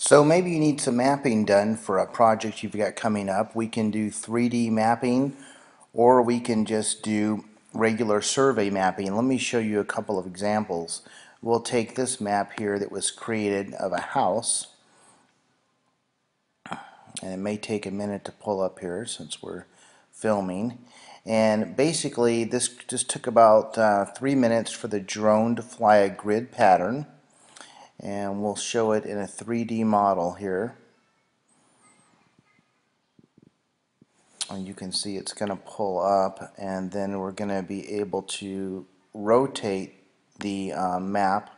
So maybe you need some mapping done for a project you've got coming up. We can do 3D mapping or we can just do regular survey mapping. Let me show you a couple of examples. We'll take this map here that was created of a house and it may take a minute to pull up here since we're filming and basically this just took about uh, three minutes for the drone to fly a grid pattern and we'll show it in a 3D model here. And you can see it's going to pull up and then we're going to be able to rotate the uh, map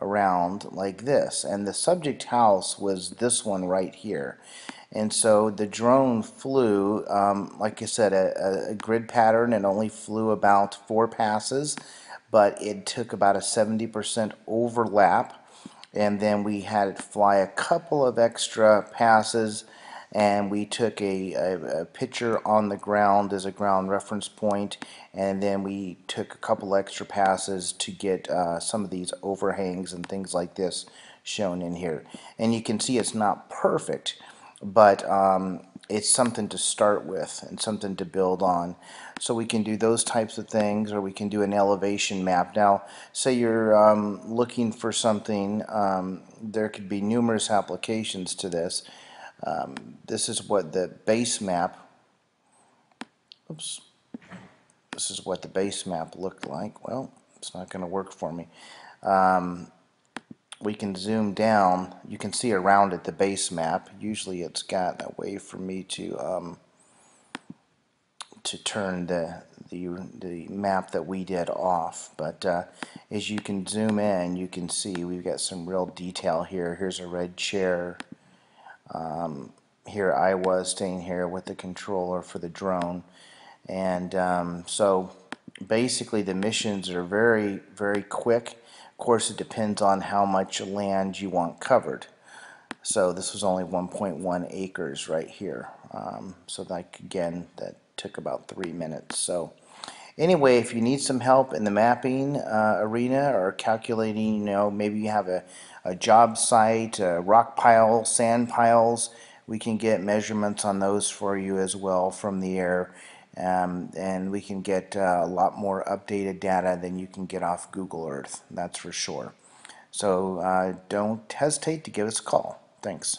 around like this. And the subject house was this one right here. And so the drone flew um, like I said a, a, grid pattern. And only flew about four passes but it took about a 70% overlap and then we had it fly a couple of extra passes and we took a, a, a, picture on the ground as a ground reference point and then we took a couple extra passes to get uh, some of these overhangs and things like this shown in here. And you can see it's not perfect but um, it's something to start with and something to build on. So we can do those types of things or we can do an elevation map. Now say you're um, looking for something, um, there could be numerous applications to this. Um, this is what the base map, oops, this is what the base map looked like. Well, it's not going to work for me. Um, we can zoom down. You can see around it the base map. Usually it's got a way for me to um, to turn the, the the map that we did off. But uh, as you can zoom in you can see we've got some real detail here. Here's a red chair. Um, here I was staying here with the controller for the drone. And um, so basically the missions are very very quick of course, it depends on how much land you want covered. So this was only 1.1 acres right here. Um, so like again, that took about three minutes. So anyway, if you need some help in the mapping uh, arena or calculating, you know, maybe you have a, a job site, a rock pile, sand piles, we can get measurements on those for you as well from the air um, and we can get uh, a lot more updated data than you can get off Google Earth that's for sure. So uh, don't hesitate to give us a call. Thanks